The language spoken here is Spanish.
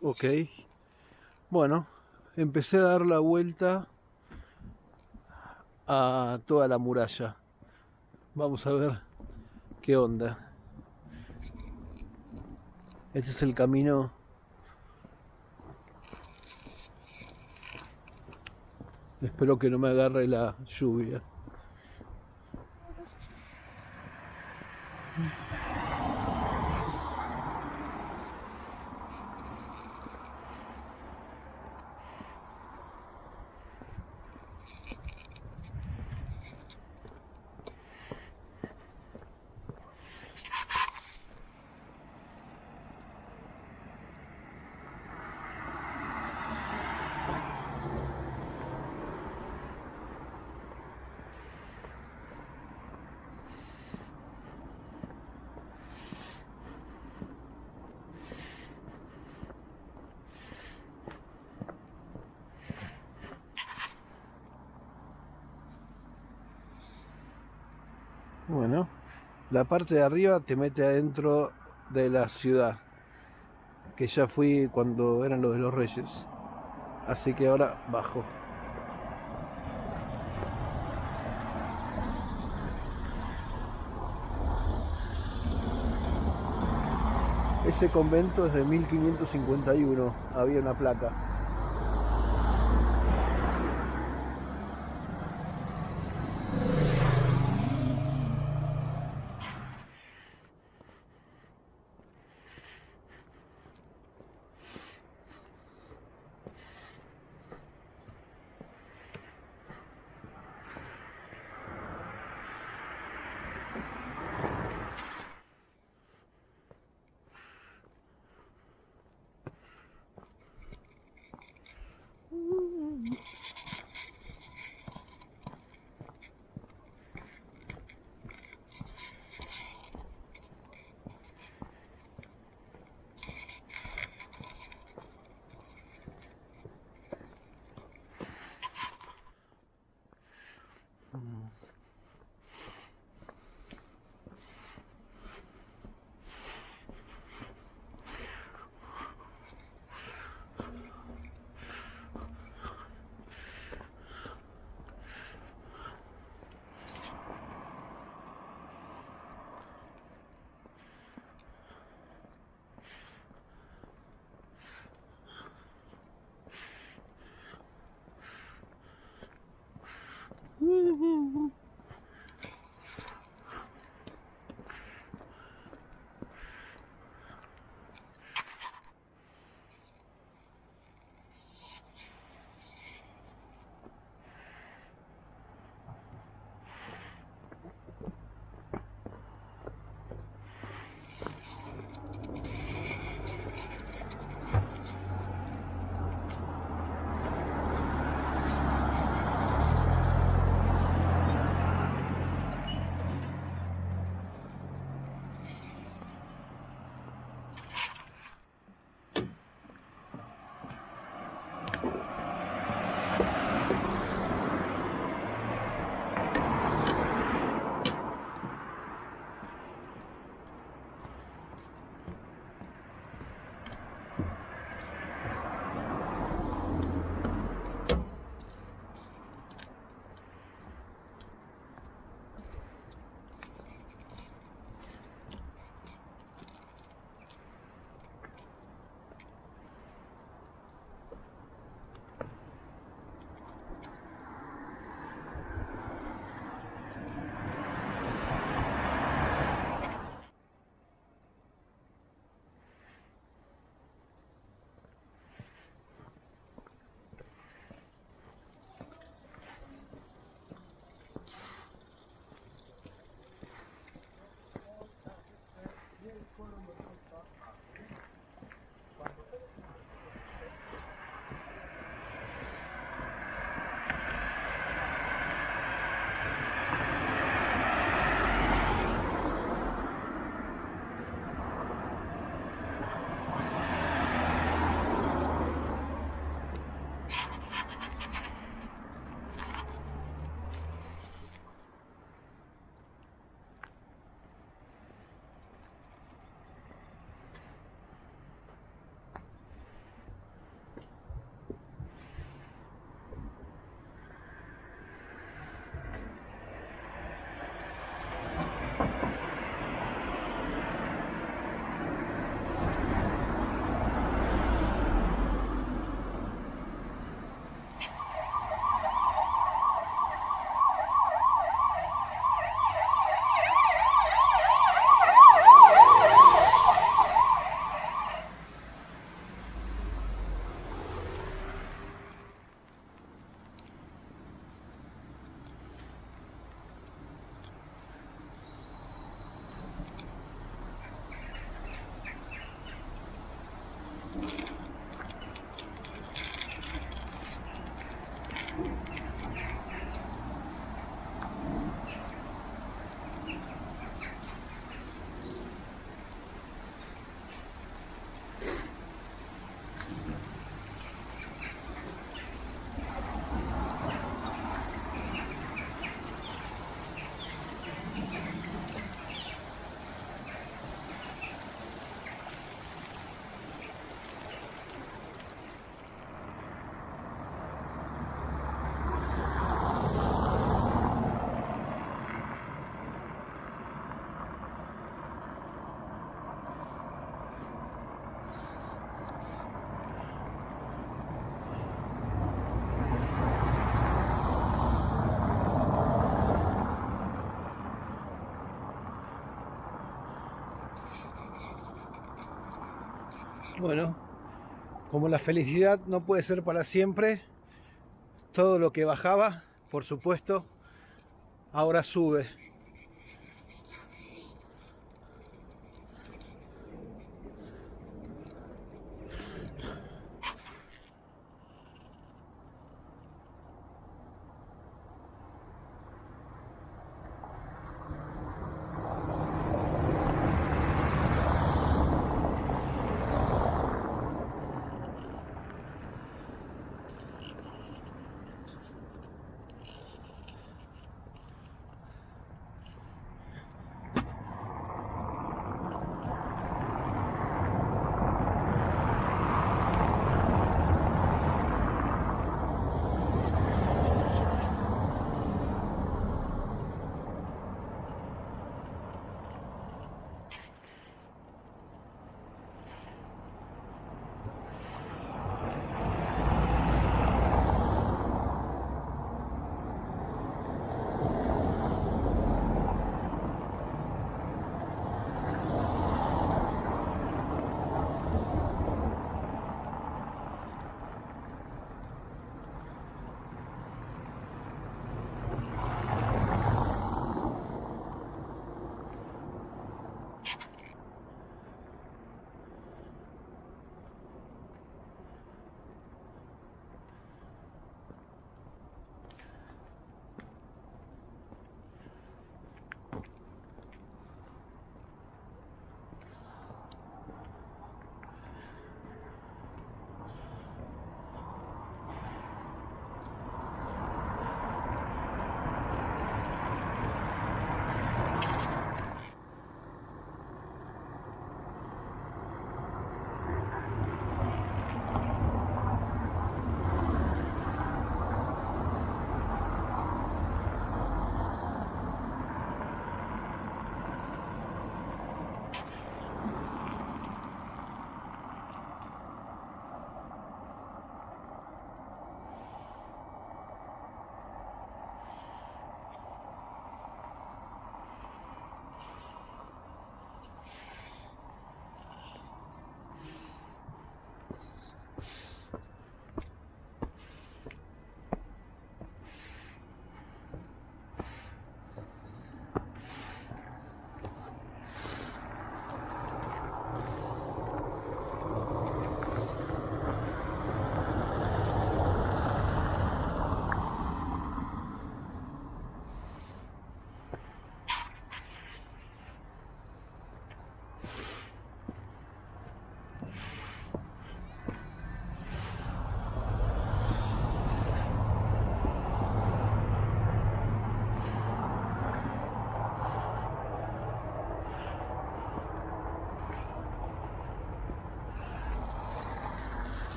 Ok. Bueno, empecé a dar la vuelta a toda la muralla. Vamos a ver qué onda. Ese es el camino Espero que no me agarre la lluvia. Bueno, la parte de arriba te mete adentro de la ciudad, que ya fui cuando eran los de los reyes. Así que ahora bajo. Ese convento es de 1551, había una placa. Bueno, como la felicidad no puede ser para siempre, todo lo que bajaba, por supuesto, ahora sube.